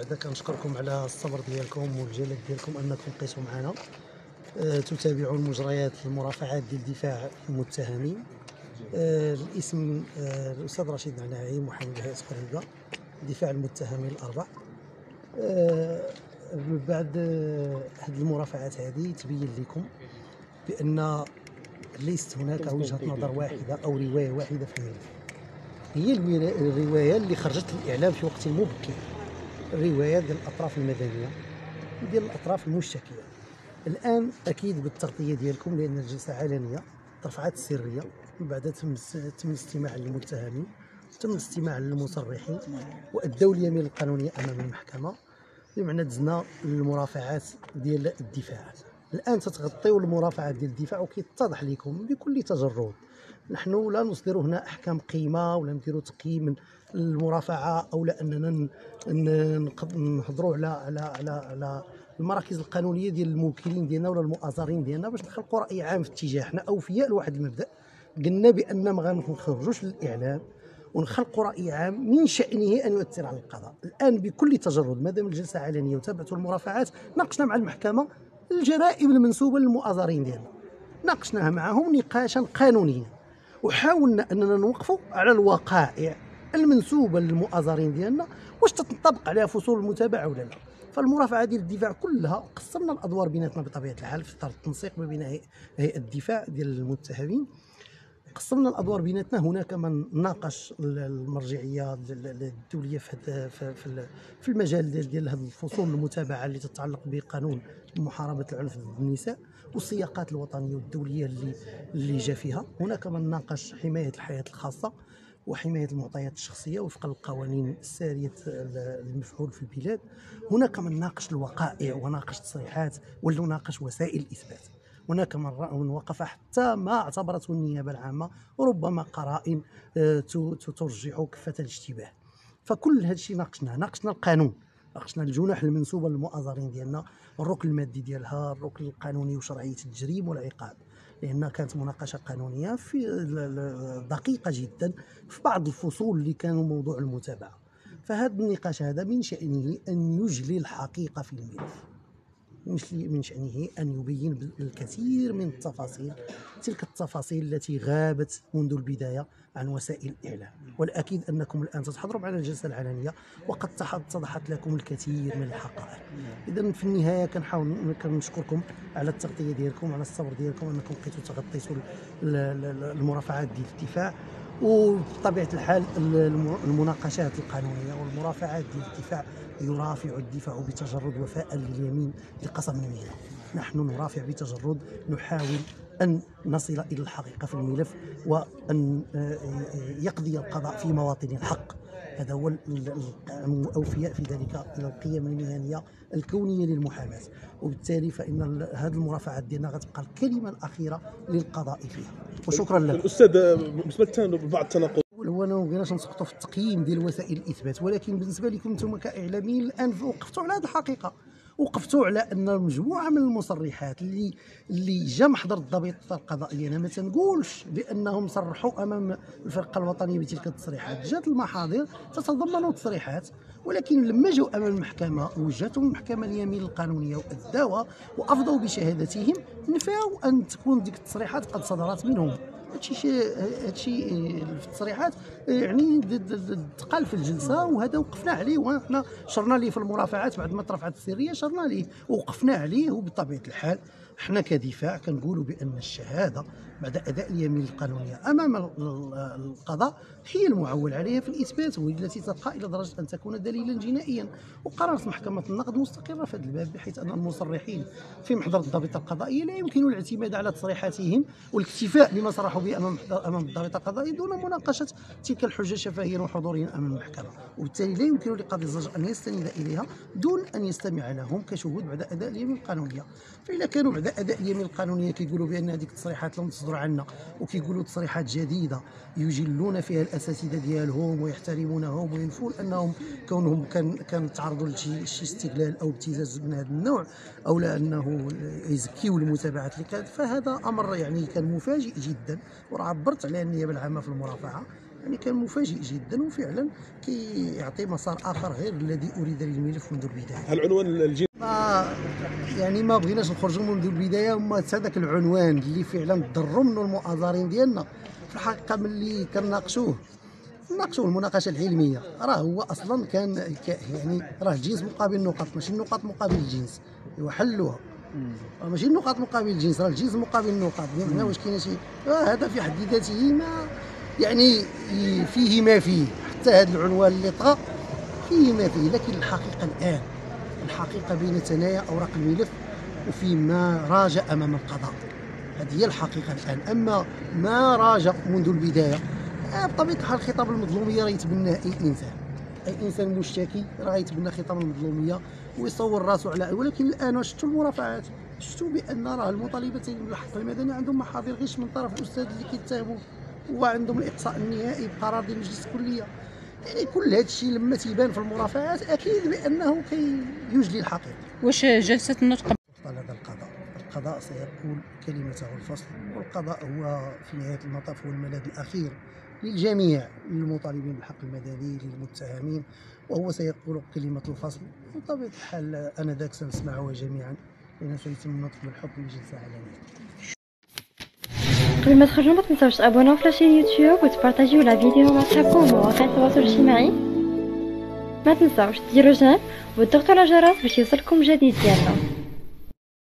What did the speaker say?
بعدا كنشكركم على الصبر ديالكم والجلد ديالكم أنكم بقيتوا معنا. آه، تتابعون مجريات المرافعات ديال دفاع المتهمين. آه، الاسم آه، الأستاذ رشيد نعناعي محامي هيئه قريبه دفاع المتهمين الاربع آه، بعد آه، هذه المرافعات هذه تبين لكم بأن ليست هناك وجهة نظر واحدة أو رواية واحدة في الملف هي الرواية اللي خرجت للاعلام في وقت مبكر. الروايه ديال الأطراف المدنية ديال الأطراف المشتكية. الآن أكيد بالتغطية ديالكم لأن الجلسة علنية رفعت السرية من بعد تم تم الاستماع للمتهمين تم الاستماع للمصرحين وادوا اليمين القانونية أمام المحكمة بمعنى دزنا المرافعات ديال الدفاع. الآن تتغطيو المرافعات ديال الدفاع وكيتضح لكم بكل تجرد. نحن لا نصدر هنا أحكام قيمة ولا نديروا تقييم المرافعة أو لا أننا نهضروا على على على على المراكز القانونية ديال الموكلين ديالنا ولا المؤازرين ديالنا باش نخلقوا رأي عام في اتجاه حنا اوفياء لواحد المبدأ. قلنا بأن ما غنخرجوش للإعلام ونخلقوا رأي عام من شأنه أن يؤثر على القضاء. الآن بكل تجرد ما دام الجلسة علنيه وتابعتوا المرافعات ناقشنا مع المحكمة الجرائم المنسوبة للمؤازرين ديالنا. ناقشناها معهم نقاشا قانونيا. وحاولنا أننا نوقفوا على الوقائع المنسوبة للمؤازرين ديالنا واش تنطبق عليها فصول المتابعة ولا لا؟ فالمرافعة ديال الدفاع كلها قسمنا الأدوار بيناتنا بطبيعة الحال في إطار التنسيق ما بين هيئه الدفاع ديال المتهمين قسمنا الأدوار بيناتنا هناك من ناقش ال- المرجعيه ال- ال- الدولية في في في ال- في المجال ديال هذه الفصول المتابعة اللي تتعلق بقانون محاربة العنف ضد النساء والسياقات الوطنية والدولية اللي اللي جا فيها. هناك من ناقش حماية الحياة الخاصة. وحماية المعطيات الشخصية وفق القوانين السارية ال- المفعول في البلاد. هناك من ناقش الوقائع وناقش تصريحات ولا ناقش وسائل الإثبات. هناك من من وقف حتى ما اعتبرته النيابة العامة ربما قرائن آه، ترجح كفة الاشتباه. فكل هذا الشيء ناقشناه ناقشنا القانون. ناقشنا الجنح المنسوبه للمؤازرين ديالنا الركن المادي ديالها الركن القانوني وشرعية التجريم والعقاب. لأن كانت مناقشة قانونية في دقيقة جدا في بعض الفصول اللي كانوا موضوع المتابعة. فهذا النقاش هذا من شأنه أن يجلي الحقيقة في الملف. من شأنه أن يبين بالكثير من التفاصيل تلك التفاصيل التي غابت منذ البداية عن وسائل الإعلام. والأكيد أنكم الآن تتحضروا على الجلسة العلنية وقد اتضحت لكم الكثير من الحقائق. إذا في النهاية كنحاول كنشكركم على التغطية ديالكم على الصبر ديالكم أنكم بقيتوا تغطيتوا ال- ال- ال- المرافعات ديال الدفاع. وبطبيعة الحال الم- المناقشات القانونية والمرافعات ديال الدفاع يرافع الدفاع بتجرد وفاء لليمين لقسم المهنة نحن نرافع بتجرد نحاول أن نصل إلى الحقيقة في الملف وأن آه، يقضي القضاء في مواطن الحق. هذا هو ال- ال- الأوفياء في ذلك القيم المهنية الكونية للمحاماة. وبالتالي فإن هذه المرافعات ديالنا غتبقى الكلمة الأخيرة للقضاء فيها. وشكرا لكم الأستاذ مثلتان بعض التناقض. هو أنا ما بغيناش نسقطوا في التقييم ديال وسائل الإثبات ولكن بالنسبة لكم أنتم كإعلاميين الآن وقفتوا على هذه الحقيقة. وقفتوا على أن مجموعة من المصرحات اللي اللي جا محضر الضبط القضائيه أنا ما تنقولش بأنهم صرحوا أمام الفرقة الوطنية بتلك التصريحات. جات المحاضر تتضمن تصريحات ولكن لما جاوا أمام المحكمة وجهتهم المحكمة اليمين القانونية وأداوها وأفضوا بشهادتهم نفاوا أن تكون ديك التصريحات قد صدرت منهم. هادشي شيء هادشي في التصريحات يعني د- د- تقال في الجلسة وهذا وقفنا عليه وحنا شرنا ليه في المرافعات بعد ما ترفعت السرية شرنا ليه ووقفنا عليه وبطبيعة الحال حنا كدفاع كنقولوا بأن الشهادة بعد أداء اليمين القانونية أمام ال- ال- القضاء هي المعول عليها في الإثبات وهي التي تبقى إلى درجة أن تكون دليلا جنائيا. وقررت محكمة النقد مستقرة في هذا الباب بحيث أن المصرحين في محضر الضابطه القضائيه لا يمكن الاعتماد على تصريحاتهم والاكتفاء بما صرحوا به أمام أمام الضابطه القضائيه دون مناقشة تلك الحجة شفهيا وحضوريا أمام المحكمة. وبالتالي لا يمكن لقاضي الزجر أن يستند إليها دون أن يستمع لهم كشهود بعد أداء اليمين القانونية. فإذا كانوا بعد اداء اليمين القانونية كيقولوا بأن هذيك التصريحات لم تصدر عنا وكيقولوا تصريحات جديدة يجلون فيها الأساتذة ديالهم ويحترمونهم وينفون أنهم كونهم كان كان تعرضوا لشي شي استغلال أو ابتزاز من هذا النوع أو لا أنه يزكيوا المتابعات اللي كانت. فهذا أمر يعني كان مفاجئ جدا وراه عبرت عليه النيابة العامة في المرافعة. يعني كان مفاجئ جدا وفعلا كيعطي مسار آخر غير الذي أريد للملف منذ البداية. هل عنوان الجنس ما يعني ما بغيناش نخرجوا منذ البداية وما هذاك العنوان اللي فعلا ضروا منه المؤازرين ديالنا. في الحقيقة ملي كنناقشوه ناقشوه المناقشة العلمية. راه هو أصلا كان يعني راه الجنس مقابل النقط ماشي النقط مقابل الجنس ايوا حلوها. راه ماشي النقاط مقابل الجنس راه الجنس مقابل النقاط بمعنى واش كاين شي آه هذا في حد ذاته ما يعني فيه ما فيه. حتى هذا العنوان اللي طغى فيه ما فيه. لكن الحقيقة الآن الحقيقة بين ثنايا أوراق الملف وفيما راجع أمام القضاء. هذه هي الحقيقة الآن. أما ما راجع منذ البداية آه، بطبيعة الحال خطاب المظلومية راه يتبناه أي إنسان أي إنسان مشتكي راه يتبنى خطاب المظلومية ويصور راسه على ولكن الآن شفتوا المرافعات شفتوا بأن راه المطالبتين بالحق المدني عندهم محاضر غش من طرف الأستاذ اللي كيتهموا وعندهم الإقصاء النهائي بقرار ديال مجلس الكلية. يعني كل هذا الشيء لما تيبان في المرافعات أكيد بأنه كيجلي الحقيقة. واش جلسة النطق على هذا القضاء. القضاء سيقول كلمته الفصل. والقضاء هو في نهاية المطاف هو الملاذ الأخير للجميع للمطالبين بالحق المدني للمتهمين. وهو سيقول كلمة الفصل بطبيعة الحال أنا ذاك سنسمعها جميعا. لأنه سيتم النطق بالحكم بجلسة علنية. قبل ما تخرجوا ما تنساوش تابوناو في la chaîne يوتيوب وتبارطاجيو la vidéo مع صحابكم ومواقع التواصل الاجتماعي ما تنساوش ديروا j'aime وتضغطوا على الجرس باش يوصلكم جديد ديالنا